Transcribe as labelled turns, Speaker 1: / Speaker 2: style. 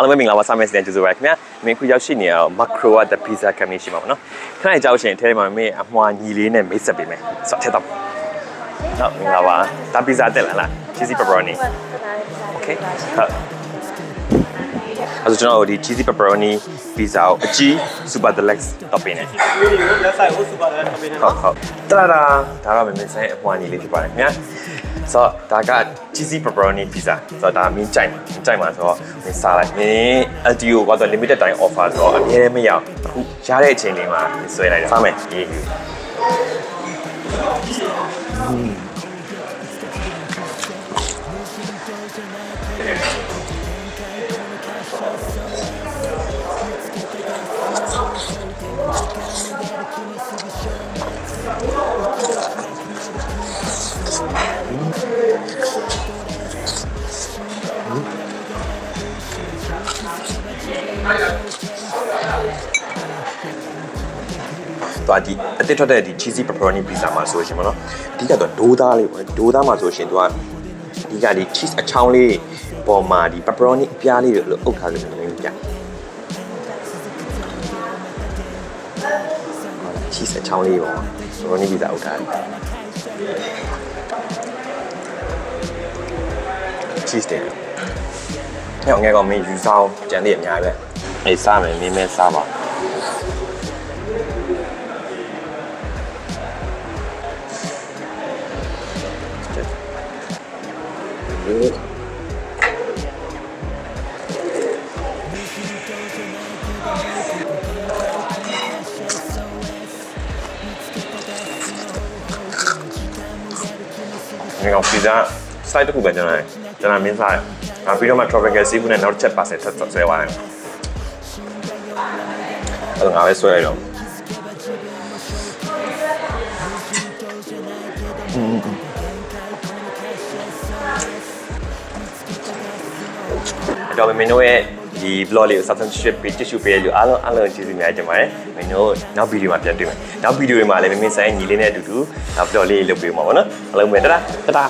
Speaker 1: အားလုံးပဲမင်္ဂလာပါဆာမက်စတန်ကျေးဇူးပါခင်ဗျာမင်းခုရောက်ရှိနေရတော့ Macro က The Pizza Company ရှိမှာပေါ့နော်ခဏကြောက်ရှင်အဲထဲမှာမင်းအမွှာညီလေးနဲ့မိတ်ဆက်ပေးမယ်ဆိုတော့ထည့်တော့နော်မင်္ဂလာပါဒါ pizza တက်လာလား cheesy pepperoni okay ဟုတ်အဲ့တော့ကျွန်တော်တို့ဒီ cheesy pepperoni pizza ကိုအကြီး super deluxe topping နဲ့
Speaker 2: လက်ဆိုင်ဟုတ်စပါတယ်ခမင်း
Speaker 1: ဟုတ်ဟုတ်တရာဒါတော့မင်းဆိုင်အမွှာညီလေးဖြစ်ပါတယ်ခင်ဗျာ ဆိုတော့ဒါက cheesy pepperoni pizza ဆိုတော့ဒါမင်းကြိုက်မှာကြိုက်မှာဆိုတော့မင်းစားလိုက်မင်း LTO ကတော့ limited time offer ဆိုတော့အများကြီးမရအောင်အခုရတဲ့အချိန်လေးမှာဆွဲလိုက်တာစားမယ်ရေးယူ သွားဒီအတစ်ထွက်တဲ့ဒီ cheesy pepperoni pizza မှာဆိုရှင်မနော်အဓိကတော့ဒိုးသားလေးပေါ့ဒိုးသားမှာဆိုရှင်သူကဒီကဒီ cheese အချောင်းလေးပေါ်မှာဒီ pepperoni အပြားလေးတွေလို့အုပ်ထားလို့မျိုးပြ cheese အချောင်းလေးပေါ့ pepperoni pizza အုပ်ထားတယ် cheesesteak 因為我嘅個美豬燒整啲人嗌咩？你沙咪咩咩沙啊？你講 pizza site တစ်ခုပဲကျွန်တော်ကျွန်တော်မင်းစားတယ်။နောက်ပြီးတော့မှ tropical seafood နဲ့နောက်တစ်ချက်ပါဆက်ထပ်ဆွဲသွားတယ်။အဲ့တော့ငါပဲဆွဲလိုက်တော့အဲ့တော့မင်းတို့ရဲ့ဒီ vlog လေးကို subscribe ပေးကြည့်ရှုပေးလို့အားလုံးအားလုံးကျေးဇူးများတင်ပါတယ်။မင်းတို့နောက်ဗီဒီယိုမှာပြန်တွေ့မယ်။နောက်ဗီဒီယိုတွေမှာလည်းမင်းမင်းဆိုင်ညီလေးနဲ့အတူတူနောက် vlog လေးလုပ်ပေးမှာပေါ့နော်။အားလုံးပဲတတာတတာ